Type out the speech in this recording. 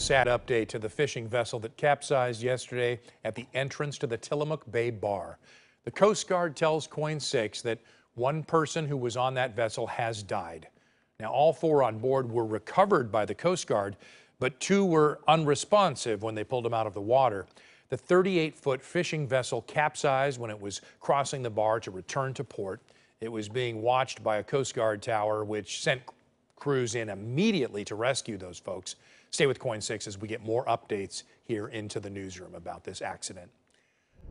Sad update to the fishing vessel that capsized yesterday at the entrance to the Tillamook Bay Bar. The Coast Guard tells KOIN 6 that one person who was on that vessel has died. Now, all four on board were recovered by the Coast Guard, but two were unresponsive when they pulled them out of the water. The 38 foot fishing vessel capsized when it was crossing the bar to return to port. It was being watched by a Coast Guard tower, which sent crews in immediately to rescue those folks. Stay with KOIN 6 as we get more updates here into the newsroom about this accident.